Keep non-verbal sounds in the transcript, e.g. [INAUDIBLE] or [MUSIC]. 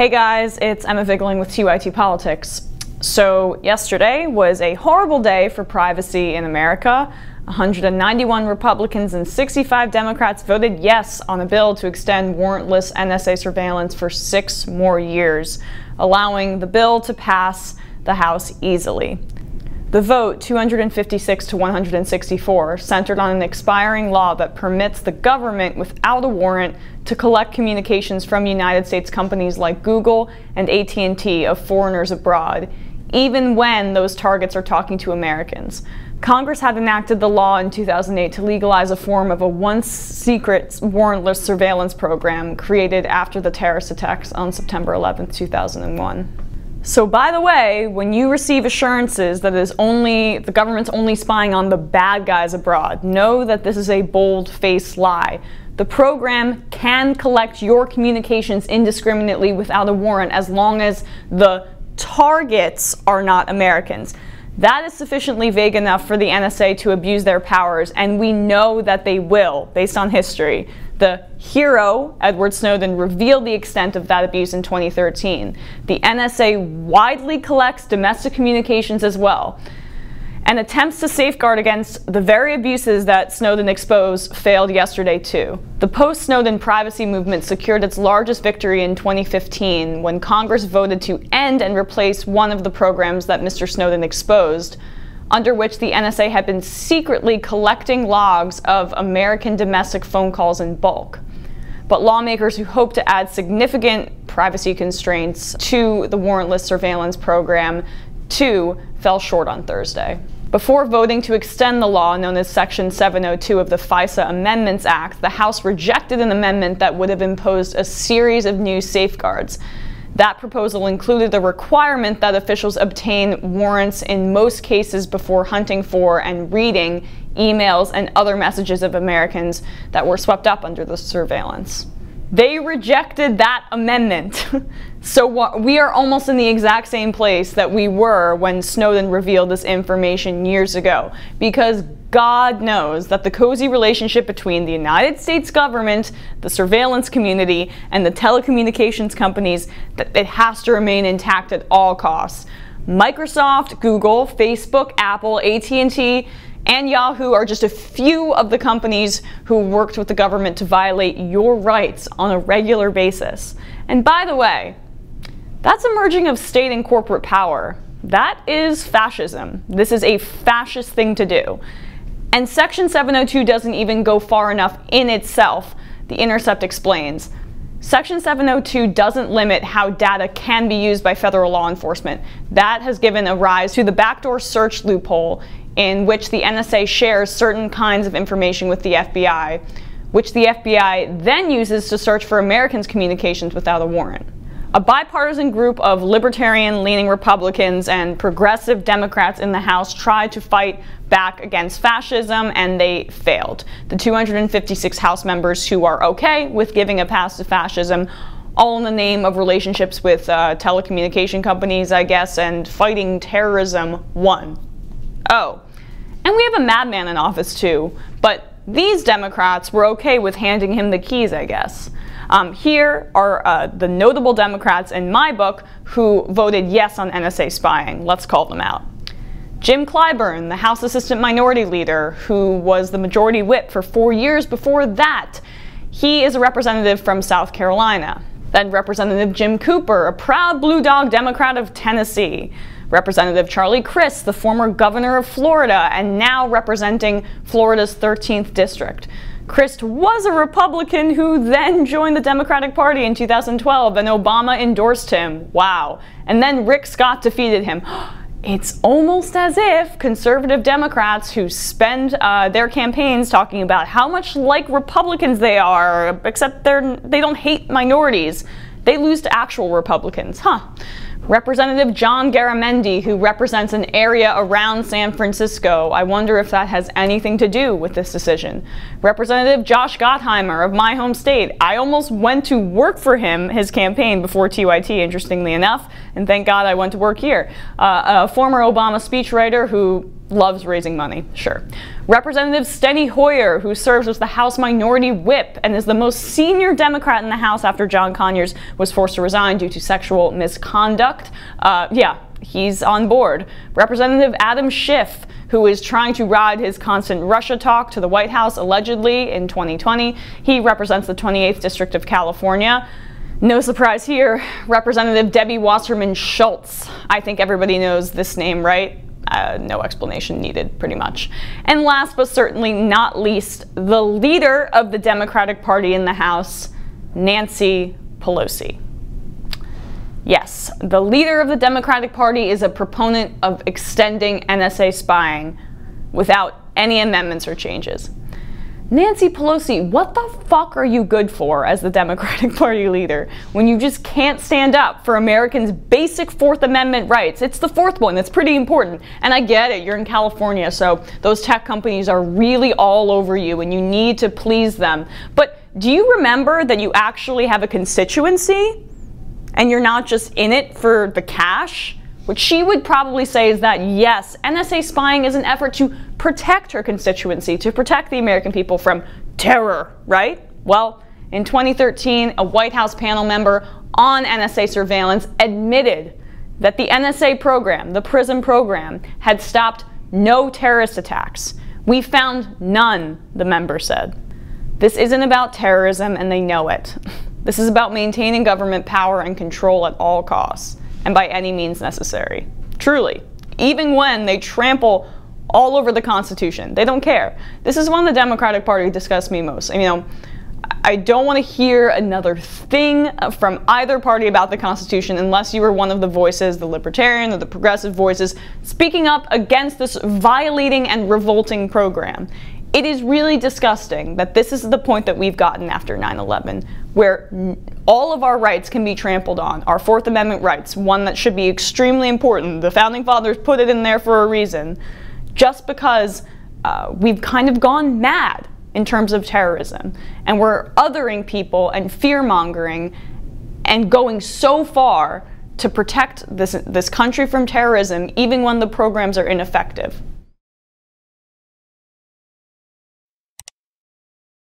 Hey guys, it's Emma Vigeland with TYT Politics. So, yesterday was a horrible day for privacy in America. 191 Republicans and 65 Democrats voted yes on a bill to extend warrantless NSA surveillance for six more years, allowing the bill to pass the House easily. The vote, 256 to 164, centered on an expiring law that permits the government without a warrant to collect communications from United States companies like Google and AT&T of foreigners abroad, even when those targets are talking to Americans. Congress had enacted the law in 2008 to legalize a form of a once secret warrantless surveillance program created after the terrorist attacks on September 11, 2001. So by the way, when you receive assurances that is only the government's only spying on the bad guys abroad, know that this is a bold-faced lie. The program can collect your communications indiscriminately without a warrant as long as the targets are not Americans. That is sufficiently vague enough for the NSA to abuse their powers, and we know that they will, based on history. The hero, Edward Snowden, revealed the extent of that abuse in 2013. The NSA widely collects domestic communications as well and attempts to safeguard against the very abuses that Snowden exposed failed yesterday too. The post-Snowden privacy movement secured its largest victory in 2015 when Congress voted to end and replace one of the programs that Mr. Snowden exposed, under which the NSA had been secretly collecting logs of American domestic phone calls in bulk. But lawmakers who hope to add significant privacy constraints to the warrantless surveillance program too fell short on Thursday. Before voting to extend the law known as Section 702 of the FISA Amendments Act, the House rejected an amendment that would have imposed a series of new safeguards. That proposal included the requirement that officials obtain warrants in most cases before hunting for and reading emails and other messages of Americans that were swept up under the surveillance. They rejected that amendment. [LAUGHS] so we are almost in the exact same place that we were when Snowden revealed this information years ago. Because God knows that the cozy relationship between the United States government, the surveillance community, and the telecommunications companies, that it has to remain intact at all costs. Microsoft, Google, Facebook, Apple, AT&T, and Yahoo are just a few of the companies who worked with the government to violate your rights on a regular basis. And by the way, that's a merging of state and corporate power. That is fascism. This is a fascist thing to do. And Section 702 doesn't even go far enough in itself, The Intercept explains. Section 702 doesn't limit how data can be used by federal law enforcement. That has given a rise to the backdoor search loophole in which the NSA shares certain kinds of information with the FBI, which the FBI then uses to search for Americans' communications without a warrant. A bipartisan group of libertarian leaning Republicans and progressive Democrats in the House tried to fight back against fascism and they failed. The 256 House members who are okay with giving a pass to fascism all in the name of relationships with uh, telecommunication companies, I guess, and fighting terrorism won. Oh, and we have a madman in office too, but these Democrats were okay with handing him the keys, I guess. Um, here are uh, the notable Democrats in my book who voted yes on NSA spying. Let's call them out. Jim Clyburn, the House Assistant Minority Leader, who was the Majority Whip for four years before that. He is a representative from South Carolina. Then Representative Jim Cooper, a proud Blue Dog Democrat of Tennessee. Representative Charlie Crist, the former governor of Florida and now representing Florida's 13th district. Crist was a Republican who then joined the Democratic Party in 2012 and Obama endorsed him. Wow. And then Rick Scott defeated him. [GASPS] It's almost as if conservative Democrats who spend uh, their campaigns talking about how much like Republicans they are, except they're, they don't hate minorities, they lose to actual Republicans. Huh. Representative John Garamendi, who represents an area around San Francisco. I wonder if that has anything to do with this decision. Representative Josh Gottheimer of my home state. I almost went to work for him, his campaign, before TYT, interestingly enough, and thank God I went to work here. Uh, a former Obama speechwriter who loves raising money, sure. Representative Steny Hoyer, who serves as the House Minority Whip and is the most senior Democrat in the House after John Conyers was forced to resign due to sexual misconduct. Uh, yeah, he's on board. Representative Adam Schiff, who is trying to ride his constant Russia talk to the White House allegedly in 2020. He represents the 28th District of California. No surprise here, Representative Debbie Wasserman Schultz. I think everybody knows this name, right? Uh, no explanation needed, pretty much. And last but certainly not least, the leader of the Democratic Party in the House, Nancy Pelosi. Yes, the leader of the Democratic Party is a proponent of extending NSA spying without any amendments or changes. Nancy Pelosi, what the fuck are you good for as the Democratic [LAUGHS] Party leader when you just can't stand up for Americans' basic Fourth Amendment rights? It's the fourth one, that's pretty important. And I get it, you're in California, so those tech companies are really all over you and you need to please them. But do you remember that you actually have a constituency and you're not just in it for the cash? What she would probably say is that yes, NSA spying is an effort to protect her constituency, to protect the American people from terror, right? Well, in 2013, a White House panel member on NSA surveillance admitted that the NSA program, the PRISM program, had stopped no terrorist attacks. We found none, the member said. This isn't about terrorism, and they know it. [LAUGHS] This is about maintaining government power and control at all costs and by any means necessary. Truly. Even when they trample all over the Constitution. They don't care. This is when the Democratic Party disgusts me most. you know, I don't want to hear another thing from either party about the Constitution unless you are one of the voices, the libertarian or the progressive voices, speaking up against this violating and revolting program. It is really disgusting that this is the point that we've gotten after 9 11, where all of our rights can be trampled on. Our Fourth Amendment rights, one that should be extremely important. The Founding Fathers put it in there for a reason, just because uh, we've kind of gone mad in terms of terrorism. And we're othering people and fear mongering and going so far to protect this, this country from terrorism, even when the programs are ineffective.